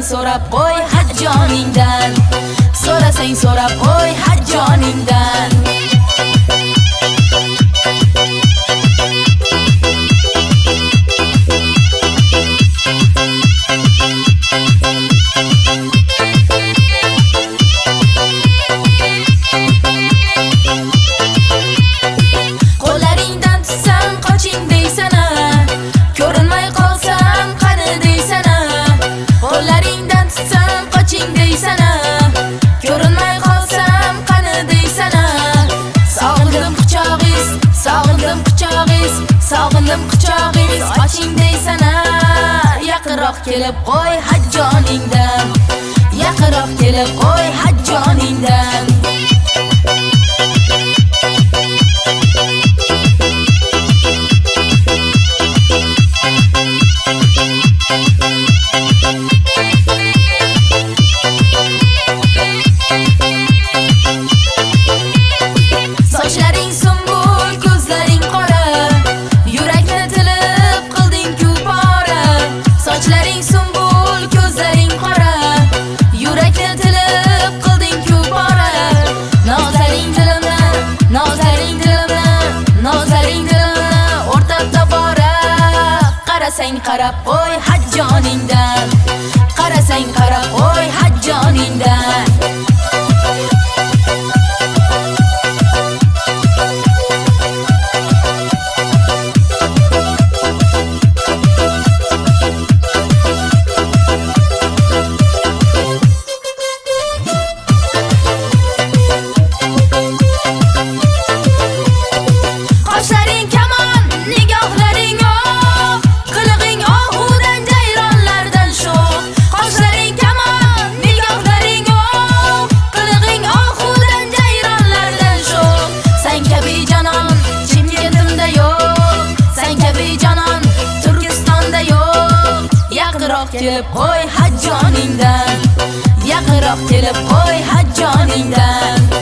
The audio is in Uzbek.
so'rasang so'rab qo'y hajjoningdan. So'rasang so'rab qo'y hajjoningdan. quchog'ingiz sog'inib quchog'ingiz qoshingday sana yaqinroq kelib qo'y hajjoningdan. Yaqinroq kelib qo'y hajjoningdan. qarasang qarab qo'y hajjoningdan. Qarasang qarab qo'y hajjoningdan. yaqinroq kelib qo'y hajjoningdan. Yaqinroq kelib qo'y hajjoningdan.